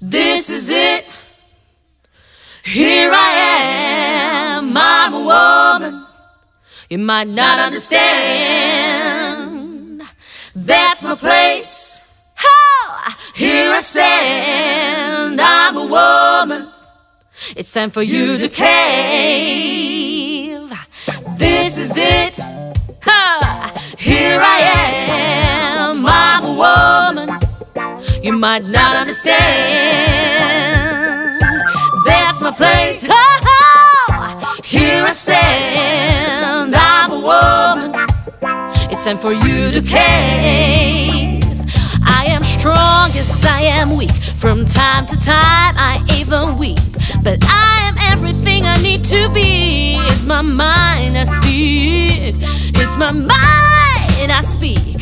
This is it. Here I am. I'm a woman. You might not understand. That's my place. Oh, here I stand. I'm a woman. It's time for you to cave. This is it. Might not understand. That's my place. Here I stand. I'm a woman. It's time for you to cave. I am strong as I am weak. From time to time, I even weep. But I am everything I need to be. It's my mind I speak. It's my mind I speak.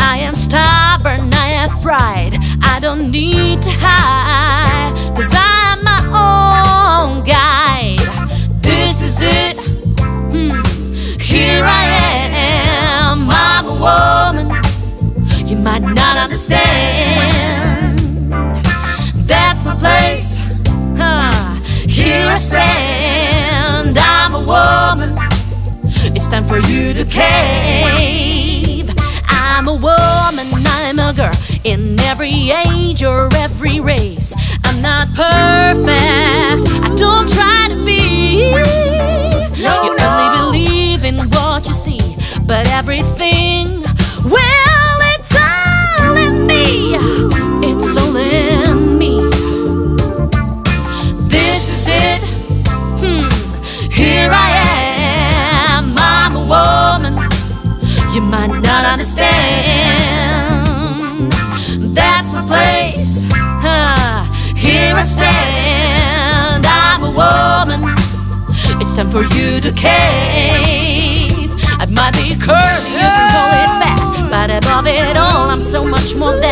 I am stubborn, I have pride. I don't need to hide. Cause I am my own guide. This is it. Hmm. Here I am. I'm a woman. You might not understand. That's my place. Here I stand. I'm a woman. It's time for you to cave. In every age or every race. I'm not perfect, I don't try to be. No, you no. only believe in what you see, but everything, well, it's all in me. It's all in me. This is it. Hmm. Here I am. I'm a woman. You might not understand. My place. Huh. Here I stand. I'm a woman. It's time for you to cave. I might be curvy, you can call it fat, but above it all, I'm so much more than